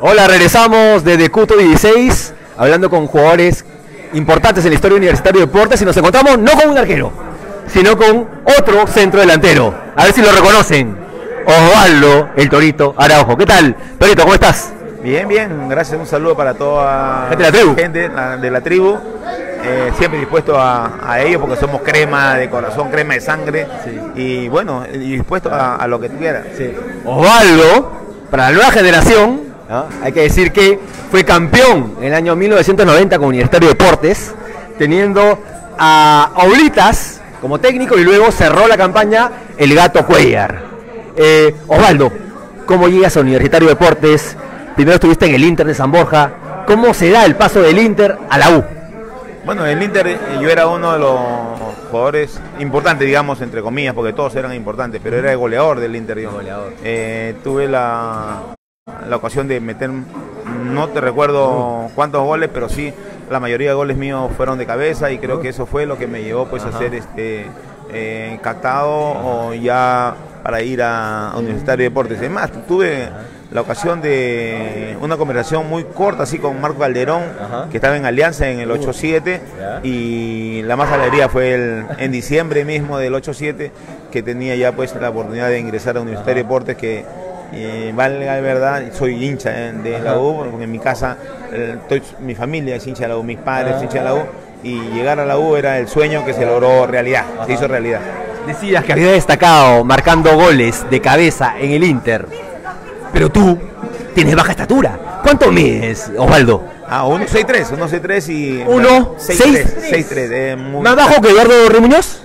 Hola, regresamos desde Cuto 16, hablando con jugadores importantes en la historia universitaria de deportes y nos encontramos no con un arquero, sino con otro centro delantero. A ver si lo reconocen. Osvaldo, el Torito Araujo. ¿Qué tal? Torito, ¿cómo estás? Bien, bien, gracias. Un saludo para toda Gente de la tribu. gente de la tribu. Eh, siempre dispuesto a, a ello porque somos crema de corazón, crema de sangre. Y bueno, y dispuesto a, a lo que tú quieras. Osvaldo, para la nueva generación, ¿no? hay que decir que fue campeón en el año 1990 con Universitario de Deportes, teniendo a Aulitas como técnico y luego cerró la campaña el Gato Cuellar. Eh, Osvaldo, ¿cómo llegas a Universitario de Deportes? Primero estuviste en el Inter de San Borja. ¿Cómo se da el paso del Inter a la U? Bueno, en el Inter eh, yo era uno de los jugadores importantes, digamos, entre comillas, porque todos eran importantes, pero era el goleador del Inter. Eh, tuve la, la ocasión de meter, no te recuerdo cuántos goles, pero sí, la mayoría de goles míos fueron de cabeza y creo que eso fue lo que me llevó pues a ser este eh, captado o ya para ir a, a Universitario de Deportes. Es más, tuve la ocasión de una conversación muy corta así con Marco Calderón, que estaba en Alianza en el 8-7 y la más alegría fue el, en diciembre mismo del 8-7 que tenía ya pues la oportunidad de ingresar a Universitario de Deportes que eh, valga de verdad, soy hincha eh, de la U, porque en mi casa eh, estoy- mi familia es hincha de la U, mis padres son hincha de la U y llegar a la U era el sueño que se logró realidad, se hizo realidad. Decías que había destacado marcando goles de cabeza en el Inter, pero tú tienes baja estatura. ¿Cuánto mides, Osvaldo? Ah, 1-6-3, 1-6-3 y... Uno, 6-3, seis- 6-3. eh, muy- ¿Más bajo que Eduardo Remuñoz?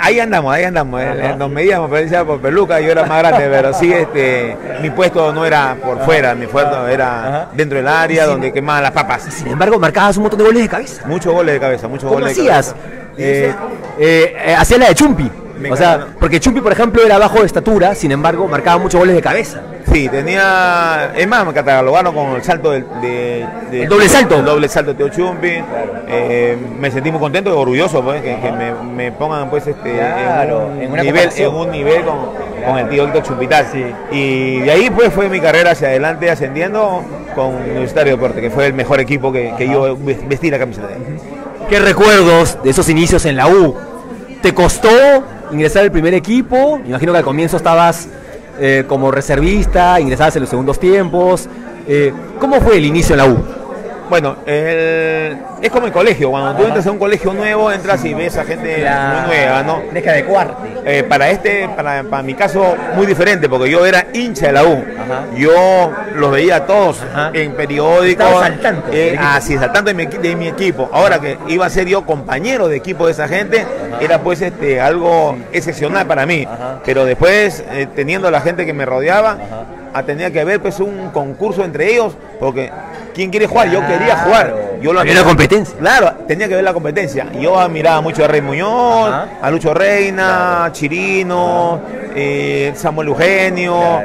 Ahí andamos, ahí andamos. eh, Nos medíamos, pero decía por peluca, yo era más grande, pero sí, este, mi puesto no era por fuera, mi puesto era dentro del área donde quemaban las papas. Sin embargo, marcabas un montón de goles de cabeza. Muchos goles de cabeza, muchos ¿Cómo goles de hacías? cabeza. Eh, eh, eh, hacía la de Chumpi. Me O sea, porque Chumpi, por ejemplo, era bajo de estatura, sin embargo, marcaba muchos goles de cabeza. Sí, tenía. Es más, me catalogaron con el salto del. de- de- ¿El doble salto? El doble salto de Teo Chumpi. Eh, me sentí muy contento y orgulloso, pues, que, que me, me pongan, pues, este. Claro, en, en un una nivel, comparación. en un nivel con, con el tío Héctor Chumpital. Y de ahí, pues, fue mi carrera hacia adelante, ascendiendo con Universitario de Deporte, que fue el mejor equipo que, que yo vestí la camiseta. ¿Qué recuerdos de esos inicios en la U? ¿Te costó ingresar al primer equipo? Me imagino que al comienzo estabas eh, como reservista, ingresabas en los segundos tiempos. Eh, ¿Cómo fue el inicio en la U? Bueno, el- es como el colegio. Cuando tú entras a un colegio nuevo, entras y ves a gente muy nueva, ¿no? Tienes que adecuarte. Eh, para este, para, para mi caso, muy diferente, porque yo era hincha de la U. Yo los veía a todos en periódicos. Del Eh, así de mi, equi- de mi equipo. Ahora que iba a ser yo compañero de equipo de esa gente, era pues este algo excepcional para mí. Pero después, eh, teniendo la gente que me rodeaba, ah, tenía que haber pues un concurso entre ellos, porque ¿quién quiere jugar? Yo quería jugar. Yo lo Había una competencia. Claro, tenía que ver la competencia. Yo admiraba mucho a Rey Muñoz, a Lucho Reina, Chirino, eh, Samuel Eugenio,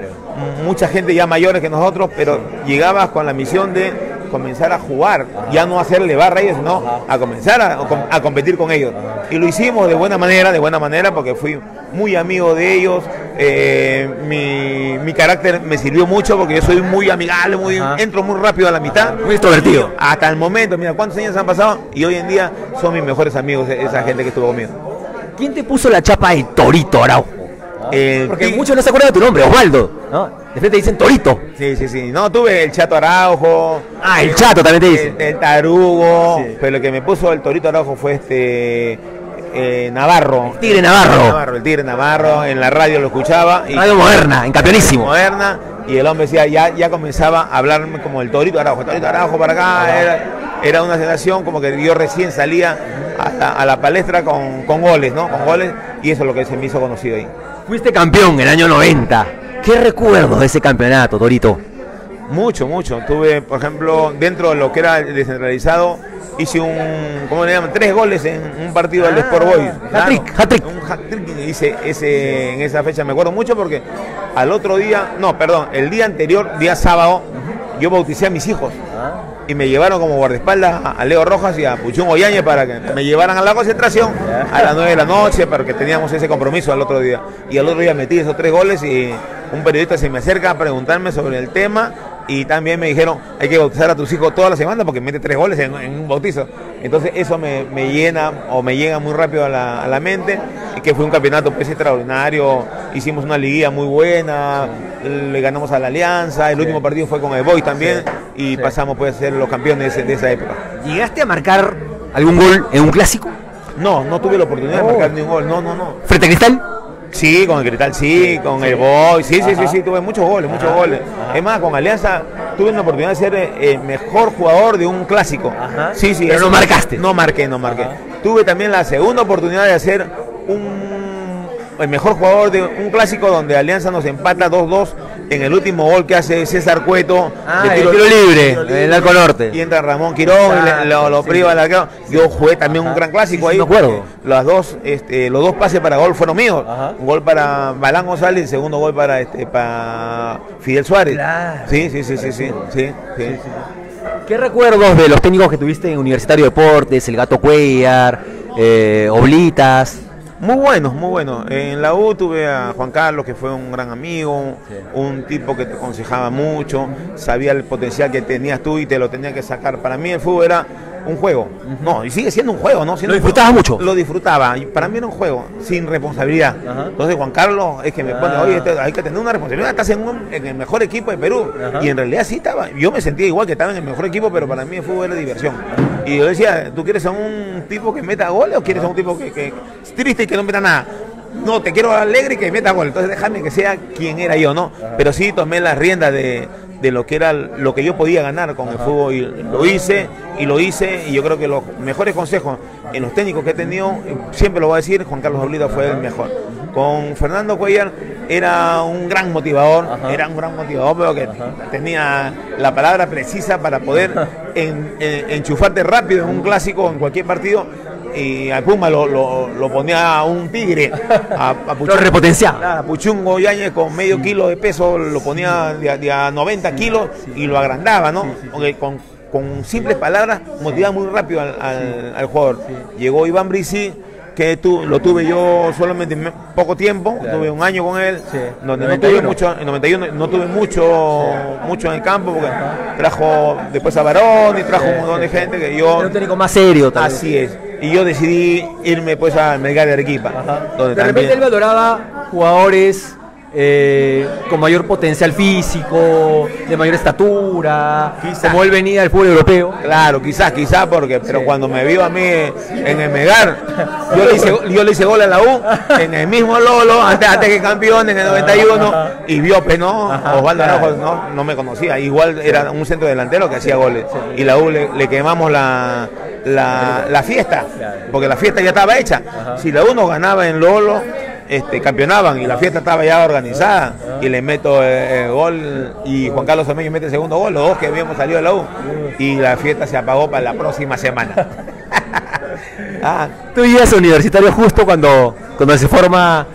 mucha gente ya mayores que nosotros, pero llegabas con la misión de comenzar a jugar, ya no hacerle ellos, sino a comenzar a, a competir con ellos. Y lo hicimos de buena manera, de buena manera, porque fui muy amigo de ellos. eh, mi, mi carácter me sirvió mucho porque yo soy muy amigable, muy, entro muy rápido a la mitad. Muy extrovertido. Hasta el momento, mira, ¿cuántos años han pasado? Y hoy en día son mis mejores amigos, esa gente que estuvo conmigo. ¿Quién te puso la chapa de Torito Araujo? El Porque muchos no se acuerdan de tu nombre, Osvaldo. ¿no? De frente dicen Torito. Sí, sí, sí. No, tuve el Chato Araujo. Ah, el Chato también te dice. El, el Tarugo. Pero el que me puso el Torito Araujo fue este. eh, Navarro. Tigre Navarro. El Tigre Navarro. En la radio lo escuchaba. Y, Radio Moderna, en campeonísimo. Moderna. Y el hombre decía, ya, ya comenzaba a hablarme como el Torito Araujo. Torito Araujo para acá. Era, era una sensación como que yo recién salía a la, a la palestra con, con goles, ¿no? Con goles. Y eso es lo que se me hizo conocido ahí. Fuiste campeón en el año 90. ¿Qué recuerdos de ese campeonato, Torito? Mucho, mucho. Tuve, por ejemplo, dentro de lo que era el descentralizado, hice un, ¿cómo le llaman? Tres goles en un partido del Sport Boys. hat-trick, hat-trick. Un hat-trick hice ese, en esa fecha, me acuerdo mucho porque al otro día, no, perdón, el día anterior, día sábado, yo bauticé a mis hijos. Y me llevaron como guardaespaldas a- a Leo Rojas y a Puchún Oyañe para que me llevaran a la concentración a las 9 de la noche, porque teníamos ese compromiso al otro día. Y al otro día metí esos tres goles y un periodista se me acerca a preguntarme sobre el tema y también me dijeron, hay que bautizar a tus hijos toda la semana porque mete tres goles en, un bautizo. Entonces eso me, llena o me llega muy rápido a la, mente, y que fue un campeonato pues extraordinario, hicimos una liguilla muy buena, le ganamos a la Alianza, el último partido fue con el Boy también y pasamos pues a ser los campeones de, esa época. ¿Llegaste a marcar algún gol en un clásico? No, no tuve la oportunidad de marcar ningún gol, no, no, no. ¿Frente a Cristal? Sí, con el Cristal sí, con el Boy, sí, sí, sí, sí, tuve muchos goles, muchos goles. Es más, con Alianza tuve la oportunidad de ser el eh, mejor jugador de un clásico. Sí, sí. Pero no marcaste. No marqué, no marqué. Tuve también la segunda oportunidad de hacer un el mejor jugador de un clásico donde Alianza nos empata 2-2 en el último gol que hace César Cueto ah, de tiro, libre, en el Arco Norte. Y entra Ramón Quirón y lo, priva la Yo jugué también un gran clásico ahí. acuerdo. Las dos, este, los dos pases para gol fueron míos. Un gol para Balán González y el segundo gol para este para Fidel Suárez. Sí, sí, sí, sí, sí, sí, ¿Qué recuerdos de los técnicos que tuviste en Universitario de Deportes, el Gato Cuellar, eh, Oblitas? Muy buenos, muy buenos. En la U tuve a Juan Carlos, que fue un gran amigo, un tipo que te aconsejaba mucho, sabía el potencial que tenías tú y te lo tenía que sacar. Para mí el fútbol era un juego. No, y sigue siendo un juego, ¿no? ¿Lo disfrutabas mucho? Lo disfrutaba. Y para mí era un juego, sin responsabilidad. Entonces Juan Carlos es que me pone, oye, este, hay que tener una responsabilidad, estás en, en el mejor equipo de Perú. Y en realidad sí estaba. Yo me sentía igual que estaba en el mejor equipo, pero para mí el fútbol era diversión. Y yo decía, ¿tú quieres a un tipo que meta goles o quieres a un tipo que, que es triste y que no meta nada? no, te quiero alegre y que meta gol. Entonces déjame que sea quien era yo, ¿no? Pero sí tomé las riendas de, de lo que era lo que yo podía ganar con el fútbol y lo hice y lo hice y yo creo que los mejores consejos en los técnicos que he tenido siempre lo voy a decir Juan Carlos Oblida fue el mejor. Con Fernando Cuellar era un gran motivador era un gran motivador pero que tenía la palabra precisa para poder enchufarte rápido en un clásico en cualquier partido y al Puma lo, lo, ponía un tigre. A, a lo repotenciaba. A Puchungo Yáñez con medio kilo de peso lo ponía de, a 90 kilos y lo agrandaba, ¿no? con, con simples palabras motivaba muy rápido al, al, jugador. Llegó Iván Brisi que tú, lo tuve yo solamente poco tiempo, tuve un año con él, donde no tuve mucho, en 91 no tuve mucho, mucho en el campo, porque trajo después a Barón y trajo un montón de gente que yo... Era un técnico más serio Así es y yo decidí irme pues a Melgar de Arequipa. Donde de repente él valoraba jugadores eh, con mayor potencial físico, de mayor estatura, como él venía del fútbol europeo. Claro, quizás, quizás, porque, pero cuando me vio a mí en el Melgar, yo le hice, yo le hice gol a la U, en el mismo Lolo, antes, antes que campeón, en el 91, y vio, pues no, Osvaldo Araujo no, no me conocía, igual era un centro delantero que hacía goles, y la U le quemamos la la, fiesta, porque la fiesta ya estaba hecha. Si la uno ganaba en Lolo, este, campeonaban y la fiesta estaba ya organizada y le meto el, gol y Juan Carlos Armeño mete el segundo gol, los dos que habíamos salido de la U y la fiesta se apagó para la próxima semana. ah. Tú llegas a universitario justo cuando, cuando se forma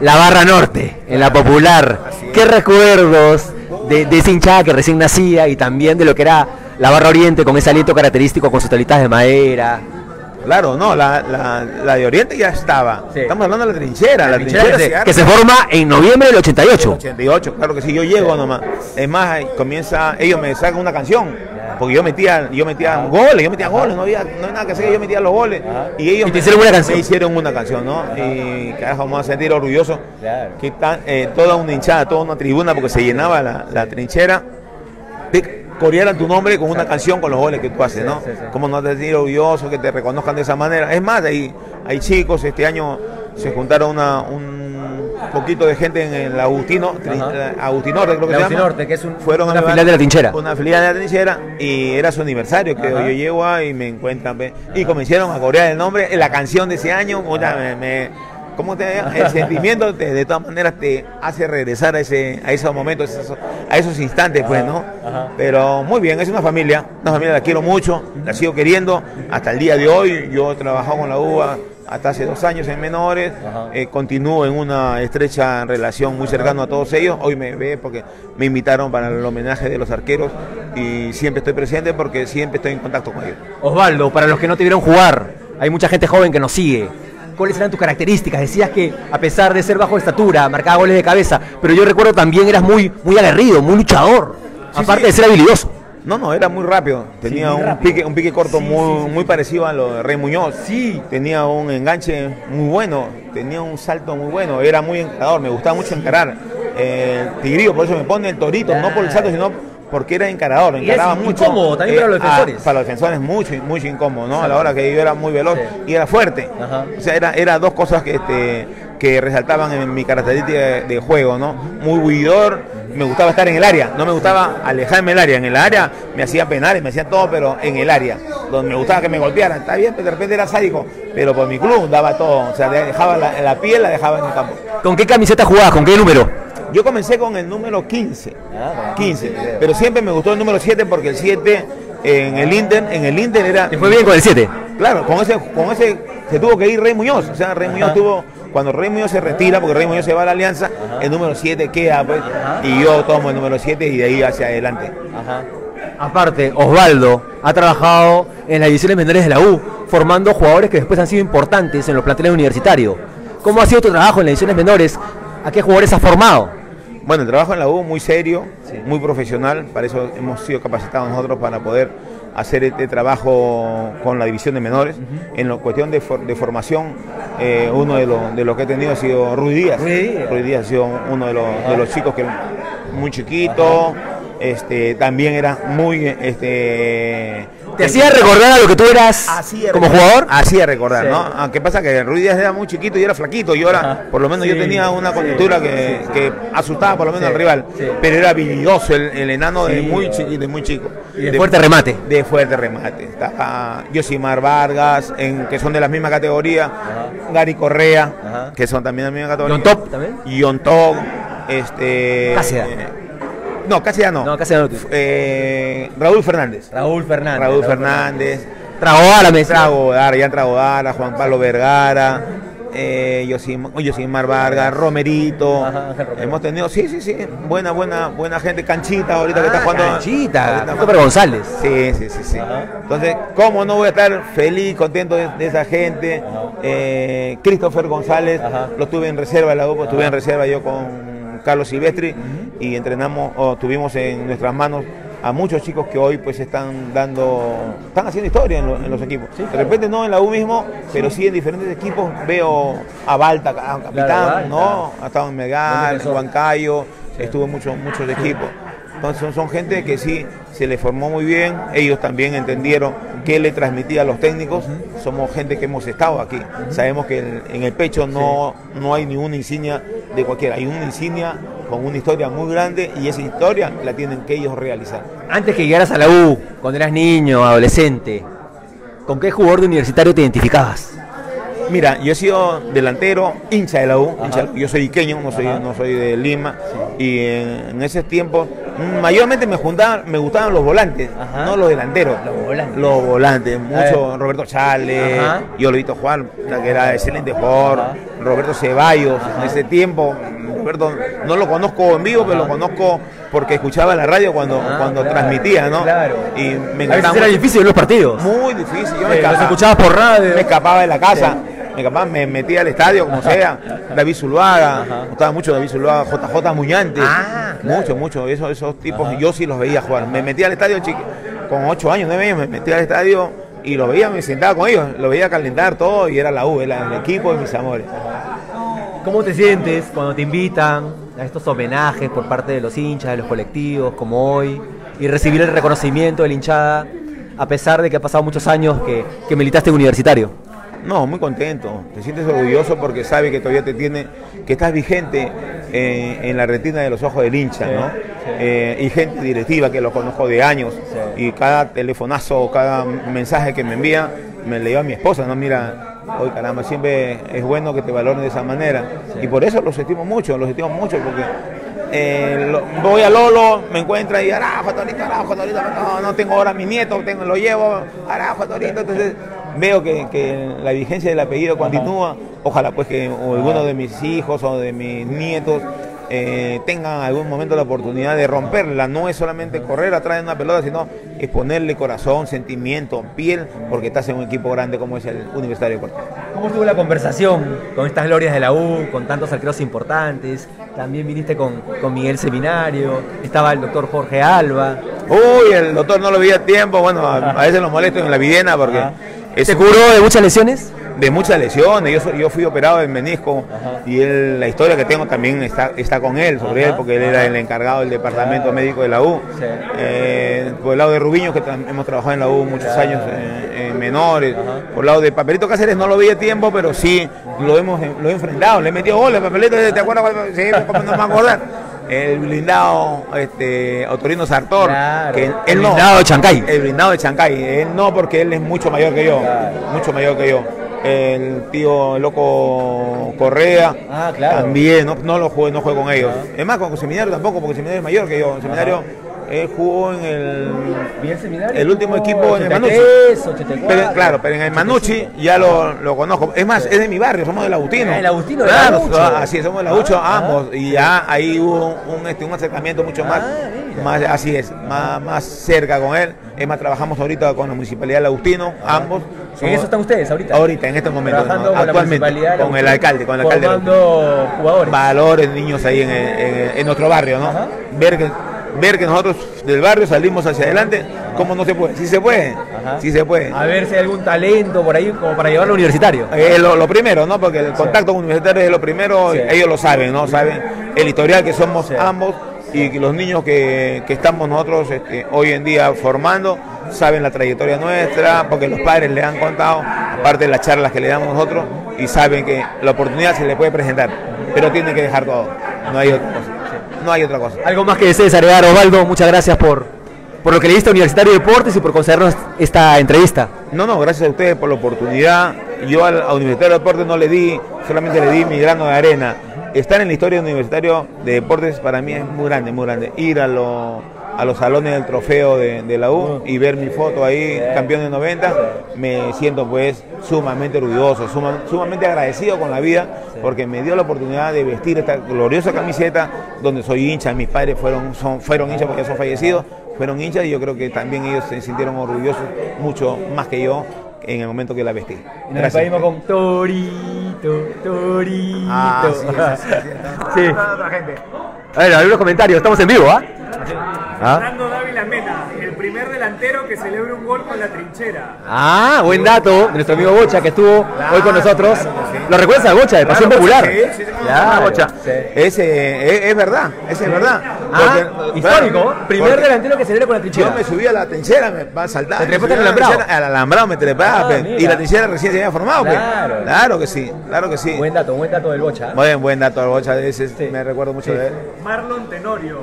la barra norte, en la popular. ¿Qué recuerdos de, de esa hinchada que recién nacía y también de lo que era la barra oriente con ese aliento característico con sus telitas de madera. Claro, no, la, la, de Oriente ya estaba. Estamos hablando de la trinchera. La, trinchera, que, se, forma en noviembre del 88. 88, claro que sí, yo llego nomás. Es más, comienza, ellos me sacan una canción. Porque yo metía, yo metía goles, yo metía goles, no había, no nada que hacer, yo metía los goles. Y ellos hicieron una canción. me hicieron una canción, ¿no? Y carajo, vamos a sentir orgulloso. Que eh, toda una hinchada, toda una tribuna, porque se llenaba la, la trinchera corearan tu nombre con una canción con los goles que tú haces, ¿no? Como no te sentir orgulloso, que te reconozcan de esa manera. Es más, hay, hay chicos, este año se juntaron una, un poquito de gente en el Agustino, Agustino creo que se llama. Norte, que es un, Fueron una filial de la trinchera. Una filial de la trinchera y era su aniversario, que yo llego ahí y me encuentran. Y comenzaron a corear el nombre, la canción de ese año, me ¿cómo te El sentimiento de todas maneras te hace regresar a ese a esos momentos, a esos instantes, pues, ¿no? Pero muy bien, es una familia, una familia la quiero mucho, la sigo queriendo hasta el día de hoy. Yo he trabajado con la UBA hasta hace dos años en menores, eh, continúo en una estrecha relación muy cercana a todos ellos. Hoy me ve porque me invitaron para el homenaje de los arqueros y siempre estoy presente porque siempre estoy en contacto con ellos. Osvaldo, para los que no te vieron jugar, hay mucha gente joven que nos sigue ¿Cuáles eran tus características? Decías que a pesar de ser bajo de estatura, marcaba goles de cabeza, pero yo recuerdo también eras muy, muy aguerrido, muy luchador, aparte de ser habilidoso. No, no, era muy rápido. Tenía un, Pique, un pique corto muy, muy parecido a lo de Rey Muñoz. Sí. Tenía un enganche muy bueno, tenía un salto muy bueno, era muy encarador, me gustaba mucho encarar. Eh, tigrillo, por eso me pone el torito, no por el salto, sino porque era encarador, encaraba mucho. Incómodo también para los eh, defensores. para los defensores mucho, mucho incómodo, ¿no? A la hora que yo era muy veloz y era fuerte. O sea, era, era dos cosas que, este, que resaltaban en mi característica de, juego, ¿no? Muy huidor, me gustaba estar en el área, no me gustaba alejarme del área. En el área me hacía penales, me hacía todo, pero en el área, donde me gustaba que me golpearan. Está bien, pero de repente era sádico, pero por mi club daba todo. O sea, dejaba la, la piel, la dejaba en el campo. ¿Con qué camiseta jugabas? ¿Con qué número? Yo comencé con el número 15, 15, ah, pero siempre me gustó el número 7 porque el 7 en el Inter, en el Inter era... ¿Te fue bien con el 7? Claro, con ese, con ese se tuvo que ir Rey Muñoz, o sea, Rey Muñoz tuvo, cuando Rey Muñoz se retira, porque Rey Muñoz se va a la alianza, el número 7 queda, pues, y yo tomo el número 7 y de ahí hacia adelante. Aparte, Osvaldo ha trabajado en las divisiones menores de la U, formando jugadores que después han sido importantes en los planteles universitarios. ¿Cómo ha sido tu trabajo en las divisiones menores? ¿A qué jugadores has formado? Bueno, el trabajo en la U muy serio, muy profesional, para eso hemos sido capacitados nosotros para poder hacer este trabajo con la división de menores. En la cuestión de, formación, eh, uno de los de que he tenido ha sido Ruiz Díaz. Ruiz Díaz, ha sido uno de los, chicos que muy chiquito, este, también era muy este, ¿Te hacía recordar a lo que tú eras como jugador? Hacía recordar, ¿no? Aunque pasa que Ruiz Díaz era muy chiquito y era flaquito, y ahora, por lo menos, yo tenía una coyuntura que, asustaba por lo menos al rival. Pero era habilidoso el, enano de muy chiquito, de muy chico. de, fuerte remate. De fuerte remate. Estaba Yosimar Vargas, en, que son de la misma categoría, Gary Correa, que son también de la misma categoría. John Top también. John Top, este. No, casi ya no. No, casi ya no. Eh, Raúl Fernández. Raúl Fernández. Raúl Fernández. Tragodara, me Tragodara, ya Tragodara, Juan Pablo Vergara, eh, Yosimar Vargas, Romerito. Hemos tenido, sí, sí, sí, buena, buena, buena gente. Canchita ahorita que está ah, jugando. Canchita, Christopher González. Sí, sí, sí, sí. Entonces, ¿cómo no voy a estar feliz, contento de, esa gente? Eh, Christopher González, lo tuve en reserva, la lo tuve en reserva yo con Carlos Silvestri y entrenamos o tuvimos en nuestras manos a muchos chicos que hoy pues están dando, están haciendo historia en, los equipos. de repente no en la U mismo, pero sí. en diferentes equipos. Veo a Balta, capitán, ¿no? Ha estado en Megal, en Huancayo, estuvo en muchos, muchos equipos. Entonces son, gente que sí se le formó muy bien, ellos también entendieron qué le transmitía a los técnicos, somos gente que hemos estado aquí, sabemos que en, el pecho no, no hay ninguna insignia de cualquiera, hay una insignia con una historia muy grande y esa historia la tienen que ellos realizar. Antes que llegaras a la U, cuando eras niño, adolescente, ¿con qué jugador de universitario te identificabas? Mira, yo he sido delantero, hincha de la U, yo soy iqueño, no soy, no soy de Lima, y en, ese tiempo mayormente me juntaban, me gustaban los volantes, no los delanteros. Los volantes. Los volantes, mucho Roberto Chale, he visto jugar, que era excelente jugador, Roberto Ceballos, en ese tiempo, Roberto no lo conozco en vivo, pero lo conozco porque escuchaba la radio cuando, ah, cuando transmitía, ¿no? Claro. Y me encantaba. era difícil los partidos. Muy difícil. Yo me escuchaba por radio. Me escapaba de la casa me capaz me metía al estadio, como sea, David Zuluaga, me gustaba mucho David Zuluaga, JJ Muñante, ah, mucho, mucho, esos, esos tipos, yo sí los veía jugar, me metía al estadio chiqui, con 8 años, 9 años, me metía al estadio y los veía, me sentaba con ellos, lo veía calentar todo y era la U, era el equipo de mis amores. ¿Cómo te sientes cuando te invitan a estos homenajes por parte de los hinchas, de los colectivos, como hoy, y recibir el reconocimiento de la hinchada, a pesar de que ha pasado muchos años que, que militaste en universitario? No, muy contento. Te sientes orgulloso porque sabes que todavía te tiene, que estás vigente eh, en la retina de los ojos del hincha, ¿no? Eh, y gente directiva que lo conozco de años y cada telefonazo, cada mensaje que me envía, me le a mi esposa, ¿no? Mira, hoy caramba, siempre es bueno que te valoren de esa manera. Y por eso los estimo mucho, los estimo mucho porque eh, voy a Lolo, me encuentra y arajo, Torito, arajo, Torito, no, no tengo ahora mi nieto, tengo, lo llevo, arajo, Torito, entonces veo que, la vigencia del apellido continúa. Ojalá pues que alguno de mis hijos o de mis nietos eh, tengan algún momento la oportunidad de romperla. No es solamente correr atrás de una pelota, sino es ponerle corazón, sentimiento, piel, porque estás en un equipo grande como es el Universitario de ¿Cómo estuvo la conversación con estas glorias de la U, con tantos arqueros importantes? También viniste con, con Miguel Seminario, estaba el doctor Jorge Alba. Uy, el doctor no lo vi a tiempo, bueno, a, veces lo molesto en la videna porque... ¿Se curó de muchas lesiones? de muchas lesiones. Yo, yo fui operado en menisco y él, la historia que tengo también está, está con él, sobre él, porque él era el encargado del departamento médico de la U. Eh, por el lado de Rubiño, que hemos trabajado en la U muchos años en, menores. Por el lado de Papelito Cáceres no lo vi a tiempo, pero sí lo hemos lo he enfrentado. Le he metido goles, Papelito, ¿te acuerdas? Sí, no me acordar el blindado este, Autorino Sartor. que el blindado de Chancay. El blindado de Chancay. Él no, porque él es mucho mayor que yo. Mucho mayor que yo el tío loco Correa. Ah, claro. También, no, no lo juego, no juego con ellos. Es más, con seminario tampoco, porque el seminario es mayor que yo. Seminario él jugó en el, el, último equipo en el Manucci. pero, claro, pero en el Manucci ya lo, lo, conozco. Es más, es de mi barrio, somos del Agustino. Ah, el Agustino Claro, así es, somos del Agustino ah, ambos. Y ya ahí hubo un, este, un acercamiento mucho más, más así es, más, más cerca con él. Es más, trabajamos ahorita con la Municipalidad del Agustino, ambos. ¿En eso están ustedes ahorita? Ahorita, en estos momentos. actualmente, con, el alcalde, con el alcalde. jugadores. Valores, niños ahí en, en, nuestro barrio, ¿no? Ver que ver que nosotros del barrio salimos hacia adelante, ¿cómo no se puede? Sí se puede, sí se puede. A ver si hay algún talento por ahí como para llevarlo universitario. Eh, lo, primero, ¿no? Porque el contacto con universitarios es lo primero, ellos lo saben, ¿no? Saben el historial que somos ambos y los niños que, estamos nosotros este, hoy en día formando saben la trayectoria nuestra, porque los padres le han contado, aparte de las charlas que le damos nosotros, y saben que la oportunidad se le puede presentar, pero tienen que dejar todo, no hay otra cosa. No hay otra cosa. Algo más que desees agregar, Osvaldo, muchas gracias por, por lo que le diste a Universitario de Deportes y por concedernos esta entrevista. No, no, gracias a ustedes por la oportunidad. Yo al, a Universitario de Deportes no le di, solamente le di mi grano de arena. Estar en la historia de Universitario de Deportes para mí es muy grande, muy grande. Ir a lo a los salones del trofeo de, la U y ver mi foto ahí, campeón de 90, me siento pues sumamente orgulloso, sumamente agradecido con la vida porque me dio la oportunidad de vestir esta gloriosa camiseta donde soy hincha, mis padres fueron, son, fueron hinchas porque ya son fallecidos, fueron hinchas y yo creo que también ellos se sintieron orgullosos mucho más que yo en el momento que la vestí. Y nos despedimos con Torito, Torito. Ah, sí, sí. A ver, algunos comentarios, estamos en vivo, ¿ah? ¿Ah? Fernando Dávila Mena, el primer delantero que celebra un gol con la trinchera. Ah, buen dato de nuestro amigo Bocha que estuvo hoy con nosotros. ¿Lo recuerdas a Bocha de Pasión Popular? Sí, sí, Bocha. Ese es, verdad, ese es verdad. Ah, histórico, primer delantero que celebra con la trinchera. Yo me subí a la trinchera, me va a saltar. ¿Te trepaste al alambrado? Al alambrado me trepaba, ah, y la trinchera recién se había formado. Claro, claro que sí, claro que sí. Buen dato, buen dato del Bocha. Buen, buen dato del Bocha, ese, me recuerdo mucho de él. Marlon Tenorio.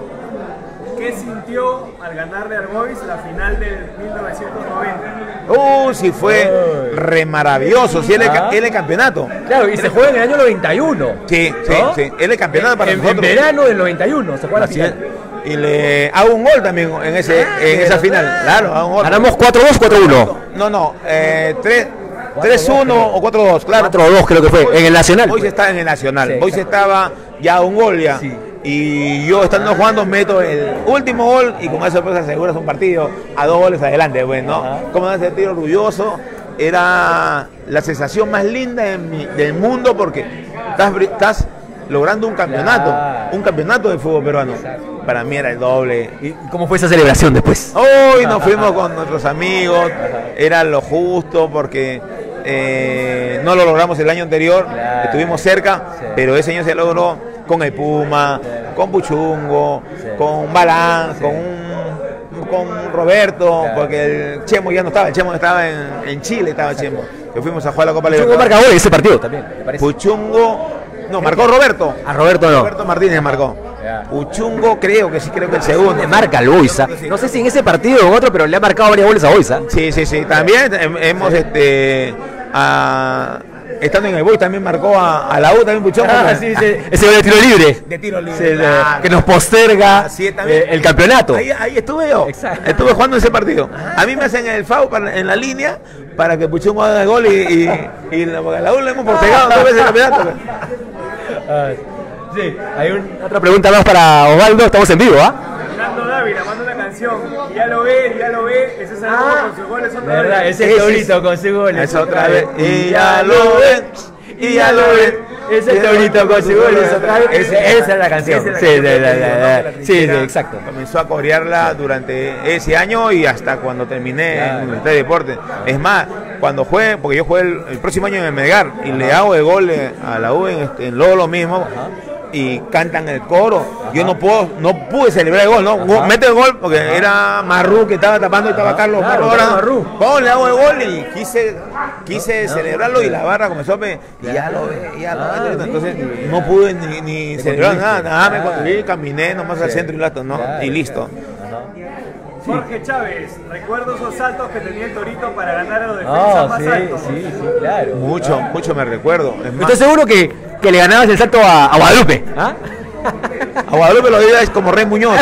¿Qué sintió al ganarle al Boys la final del 1990? Uh, sí fue re maravilloso, sí, él, es ah. el campeonato. Claro, y se juega en el año 91. Sí, sí, sí, él es campeonato para en, nosotros. En verano del 91 se juega la final. Y le hago un gol también en, ese, ah, en esa final. Claro, hago un gol. Ganamos 4-2, 4-1. No, no, eh, 3. 3-1 o 4-2, claro. 4-2 creo que fue, en el Nacional. Boys está en el Nacional. Sí, Boys estaba ya a un gol ya. Sí. Y yo estando jugando meto el último gol y con eso pues aseguras un partido a dos goles adelante, bueno, pues, ¿no? Como me sentir orgulloso, era la sensación más linda del mundo porque estás, logrando un campeonato, un campeonato de fútbol peruano. Para mí era el doble. ¿Y cómo fue esa celebración después? Hoy nos fuimos con nuestros amigos, era lo justo porque eh, no lo logramos el año anterior, estuvimos cerca, pero ese año se logró con el Puma, con Puchungo, con Balán, con, con Roberto, porque el Chemo ya no estaba, el Chemo estaba en, Chile, estaba Chemo, que fuimos a jugar la Copa Libertadores. Puchungo marcó ese partido también, Puchungo, no, marcó Roberto. A Roberto no. Roberto Martínez marcó. Puchungo creo que sí, creo que el segundo. marca el Boisa. No sé si en ese partido o en otro, pero le ha marcado varios goles a Boisa. Sí, sí, sí. También hemos este a, estando en el Boy también marcó a, la U también Puchón. Ah, sí, sí. Ese de tiro libre. De tiro libre. que nos posterga eh, el campeonato. Ahí, ahí, estuve yo. Exacto. Estuve jugando ese partido. A mí me hacen el FAU en la línea para que Puchón haga el gol y, y, y la, la U le hemos postergado dos veces el campeonato. Pues. sí, hay otra pregunta más para Osvaldo. Estamos en vivo, ¿ah? Dávila, Y ya lo ve, ya lo ve. Ese es el Ah, con sus goles otra ¿Verdad? vez. Ese es Torito con su gol. Esa otra vez. Y ya lo ven. Y ya lo ven. Ese Torito con su gol es otra vez. Ese- Esa es la canción. es Sí. Que la sí, sí, exacto. Comenzó a corearla durante ese año y hasta cuando terminé Claro. en el Universidad de Deportes. Es más, cuando juegue, porque yo jugué el, el próximo año en el Melgar y le hago el gol eh, a la U en, este, en lo mismo. Y cantan el coro. Yo no puedo, no pude celebrar el gol, ¿no? Ajá. Mete el gol porque era Marru que estaba tapando y estaba Ajá, Carlos claro, Marru. Ahora, Marrú. vamos, le hago el gol y quise, quise celebrarlo y la barra comenzó a pe- y ya lo ve, ya lo Ah, ve. Entonces no pude ni, ni celebrar nada, nada, me Claro. construí, caminé nomás al Sí. centro y listo, ¿no? Claro, y listo. Jorge Chávez, recuerdo esos saltos que tenía el Torito para ganar a los defensas Ah, más sí, altos. sí, sí, claro. Mucho, mucho me recuerdo. Es más, Estoy seguro que, que le ganabas el salto a, a Guadalupe. ¿Ah? a Guadalupe lo es como Rey Muñoz.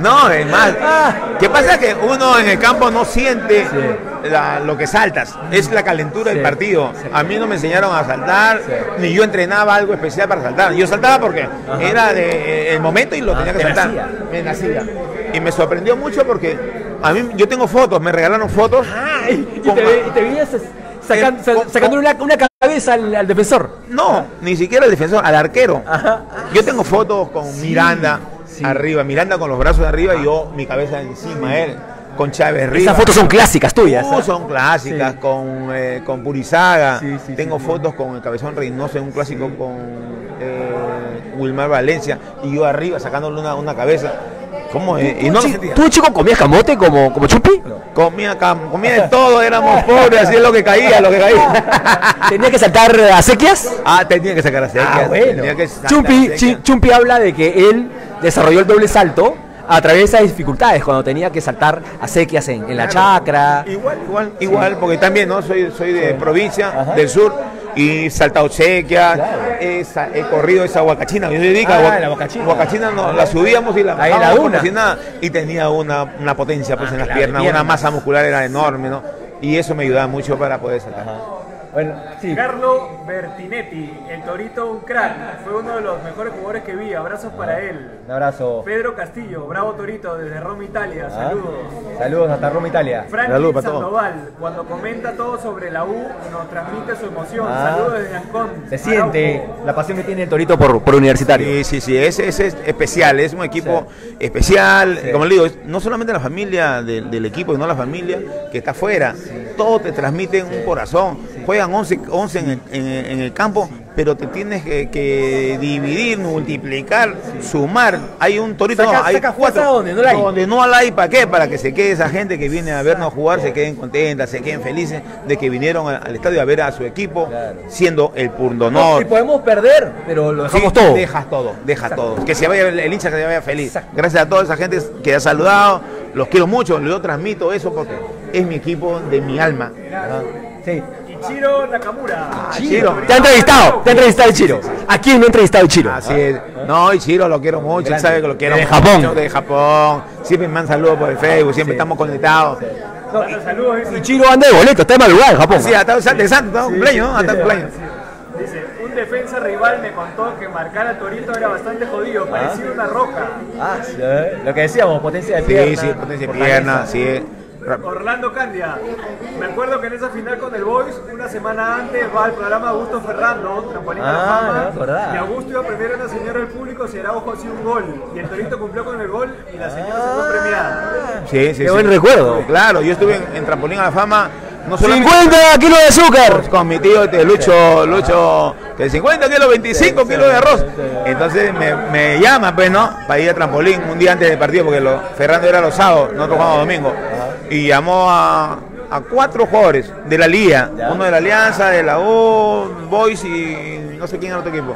no, es más. ¿Qué pasa? Que uno en el campo no siente la- lo que saltas. Es la calentura Sí, del partido. sí. A mí no me enseñaron a saltar, ni yo entrenaba algo especial para saltar. Yo saltaba porque era de, el momento y lo Ah, tenía que saltar. Me nacía. Y me sorprendió mucho porque a mí yo tengo fotos, me regalaron fotos. Ah, y, y con- te, y te sacan- Eh, con- sacando una, una cabeza al, al defensor. No, ni siquiera el defensor, al arquero. Yo tengo fotos con Miranda sí. arriba, Miranda con los brazos arriba y yo mi cabeza encima, él con Chávez arriba. Esas fotos son clásicas tuyas. ¿ah? son clásicas, Sí. con, eh, con Purizaga. Tengo fotos con el Cabezón Reynoso en un clásico con eh, Wilmar Valencia y yo arriba sacándole una, una cabeza. ¿Cómo? eh? Y no ¿Tú, sentía. ¿Tú, chico, comías camote como, como Chupi? Comía, cam- comía de todo, éramos pobres, así es lo que caía, lo que caía. ¿Tenías que saltar a sequias? ah, tenía que sacar a secas, Ah, bueno. que saltar Chumpi. Chi- Chumpi habla de que él desarrolló el doble salto a través de esas dificultades, cuando tenía que saltar a sequias en, en la chacra. Igual, igual, igual, porque también, ¿no? Soy, soy de provincia, Ajá. del sur, y saltado sequia, Claro. esa- he corrido esa huacachina, yo le Ah, huac- la huacachina. huacachina no, la subíamos y la Ahí la nada, y tenía una, una potencia pues Ah, en las claro, piernas, piernas. una masa muscular era enorme, ¿no? Y eso me ayudaba mucho para poder saltar. Bueno, sí. Carlo Bertinetti, el Torito un crack, fue uno de los mejores jugadores que vi, abrazos para él. Un abrazo. Pedro Castillo, bravo Torito, desde Roma, Italia, Ah, saludos. Saludos hasta Roma, Italia. Franklin Saludos para todos. Sandoval, cuando comenta todo sobre la U, nos transmite su emoción. Ah. Saludos desde Ancón. Se siente Arauco. la pasión que tiene el Torito por, por universitario. Sí, sí, sí, ese, ese es especial, es un equipo especial, Sí. como le digo, no solamente la familia del, del equipo, sino la familia que está afuera, todo te transmite en un corazón, juegan 11, 11 en, el, en- en el campo, pero te tienes que, que dividir, multiplicar, sumar, hay un torito, Saca- no, hay saca cuatro, donde no la hay. donde no la hay, ¿para qué? Para que se quede esa gente que viene a vernos jugar, se queden contentas, se queden felices de que vinieron al estadio a ver a su equipo, Claro. siendo el No, pundonor. y podemos perder, pero lo Sí, dejamos todo. Dejas todo, deja Exacto. todo. Que se vaya el, hincha, que se vaya feliz. Exacto. Gracias a toda esa gente que ha saludado, los quiero mucho, yo transmito eso porque es mi equipo de mi alma. Ajá. Sí. Ichiro Nakamura. Ah, Chiro. Te ha entrevistado, te ha entrevistado el Chiro. ¿A quién no ha entrevistado el Chiro? Así es. No, y Chiro lo quiero mucho, él sabe que lo quiero De mucho, Japón. De Japón. Siempre me han saludos por el Facebook, siempre Sí. estamos conectados. No, Manda saludos, dice. Y Chiro anda de boleto, está de madrugada en Japón. Sí, hasta de santo, hasta cumpleaños, ¿no? Hasta cumpleaños. Dice, un defensa rival me contó que marcar al Torito era bastante jodido, parecía una roca. Ah, sí, eh, lo que decíamos, potencia de Sí, pierna. sí, potencia de pierna, sí. Orlando Candia, me acuerdo que en esa final con el Boys, una semana antes va al programa Augusto Ferrando, Trampolín a la Ah, Fama, no me acordaba. y Augusto iba a premiar a una señora al público si Araujo hacía un gol, y el Torito cumplió con el gol y la señora se fue premiada. Sí, sí, Qué sí. buen recuerdo. Claro, yo estuve en, en Trampolín a la Fama. No solamente 50 kilos de azúcar. con mi tío este, Lucho, Lucho, que 50 kilos, 25 kilos de arroz. Entonces me, me llama, pues, ¿no? Para ir a trampolín un día antes del partido, porque lo, Ferrando era los sábados, nosotros jugábamos domingo. Y llamó a, a cuatro jugadores de la Liga, Ya. uno de la Alianza, de la U, Boys y no sé quién era otro equipo.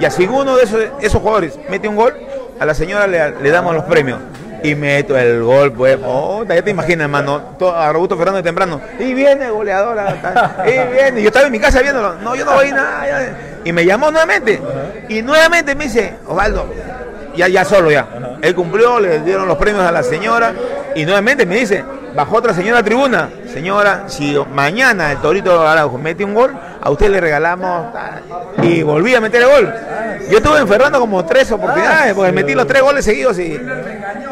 Y así uno de esos, esos jugadores mete un gol, a la señora le, le damos los premios. Y meto el gol, pues, oh, ya te imaginas, hermano, a Robusto Ferrando de temprano. Y viene goleadora, y viene. Yo estaba en mi casa viéndolo. No, yo no voy nada. ya. Y me llamó nuevamente. Y nuevamente me dice, Osvaldo, ya, ya solo ya. Él cumplió, le dieron los premios a la señora. Y nuevamente me dice, bajó otra señora a tribuna. Señora, si mañana el Torito Araujo mete un gol, a usted le regalamos ta, y volví a meter el gol. Yo estuve en Ferrando como tres oportunidades, porque metí los tres goles seguidos y,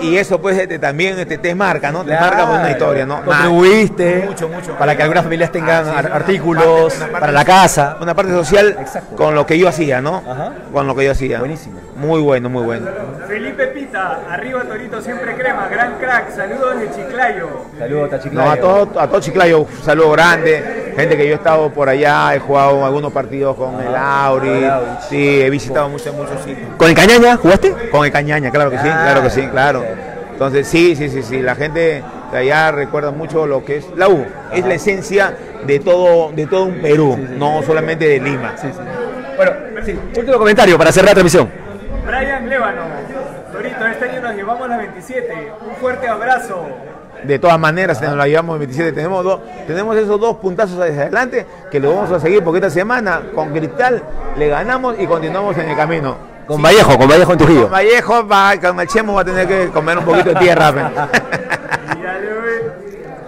y eso pues este, también este, te marca, ¿no? Te marca por una historia, ¿no? Contribuiste Mucho, mucho. para que algunas familias tengan Ah, sí, ar- una artículos parte- una parte- para la casa. Una parte social Exacto. con lo que yo hacía, ¿no? Ajá. Con lo que yo hacía. Buenísimo. Muy bueno, muy bueno. Felipe Arriba Torito siempre crema, gran crack, saludos de Chiclayo. Saludos, Tachiclayo. No, a todo, a todo Chiclayo, un saludo grande. Gente que yo he estado por allá, he jugado algunos partidos con el Auri. el Auri. Sí, he visitado muchos, muchos sitios. ¿Con el Cañaña jugaste? Con el Cañaña, claro que sí, Ah, claro que sí, claro. Entonces, sí, sí, sí, sí, la gente de allá recuerda mucho lo que es la U. Es la esencia de todo, de todo un Perú, no solamente de Lima. Bueno, sí, último comentario para cerrar la transmisión. Brian Lévano, Torito, este año nos llevamos las 27, un fuerte abrazo. De todas maneras, nos la llevamos en 27. Tenemos, dos, tenemos esos dos puntazos hacia adelante que lo vamos a seguir porque esta semana con Cristal le ganamos y continuamos en el camino. Con Vallejo, con Vallejo en Trujillo. Con Vallejo, va, con el Chemo va a tener que comer un poquito de tierra. Y ya le ve.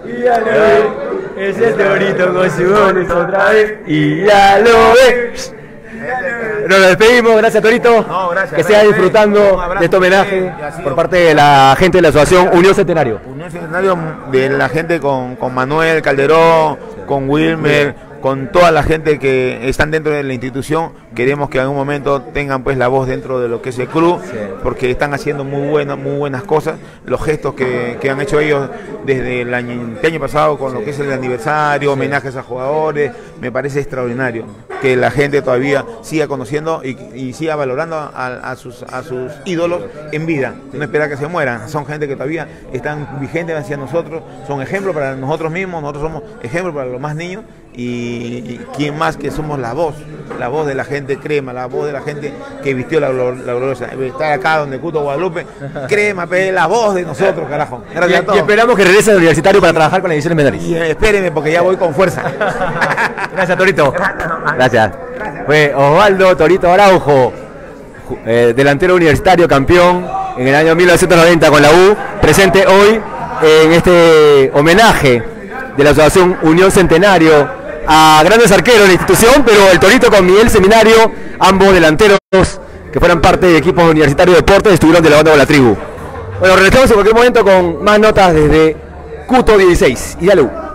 Y ya lo ve, ese torito con su goles otra vez. Y ya lo ve. Nos despedimos, gracias Torito. No, gracias, que siga gracias. disfrutando de este homenaje por parte de la gente de la Asociación Unión Centenario. Unión Centenario de la gente con, con Manuel Calderón, con Wilmer, con toda la gente que están dentro de la institución. Queremos que en algún momento tengan pues la voz dentro de lo que es el club, porque están haciendo muy buenas, muy buenas cosas. Los gestos que, que han hecho ellos desde el año, el año pasado con lo que es el aniversario, homenajes a jugadores, me parece extraordinario que la gente todavía siga conociendo y, y siga valorando a, a sus, a sus ídolos en vida, no esperar que se mueran. Son gente que todavía están vigentes hacia nosotros, son ejemplos para nosotros mismos, nosotros somos ejemplos para los más niños y, y quién más que somos la voz, la voz de la gente crema, la voz de la gente que vistió la, la gloriosa. Estar acá donde Cuto Guadalupe, crema, pe, la voz de nosotros, carajo. Y, Gracias a y todos. esperamos que regrese al universitario para trabajar con las ediciones menores. Y, eh, espérenme porque ya voy con fuerza. Gracias, Torito. Gracias. Fue Osvaldo Torito Araujo, eh, delantero universitario, campeón en el año 1990 con la U, presente hoy en este homenaje de la Asociación Unión Centenario a grandes arqueros de la institución, pero el Torito con Miguel Seminario, ambos delanteros que fueran parte de equipos universitarios de deportes, estuvieron de la banda con la tribu. Bueno, regresamos en cualquier momento con más notas desde Cuto 16 y dale.